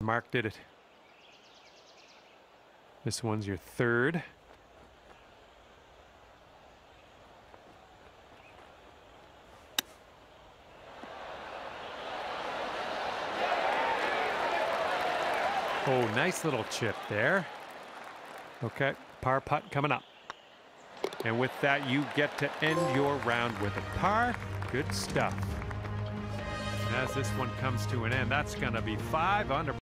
Mark did it. This one's your third. Oh, nice little chip there. Okay, par putt coming up. And with that, you get to end your round with a par. Good stuff. As this one comes to an end, that's going to be five under.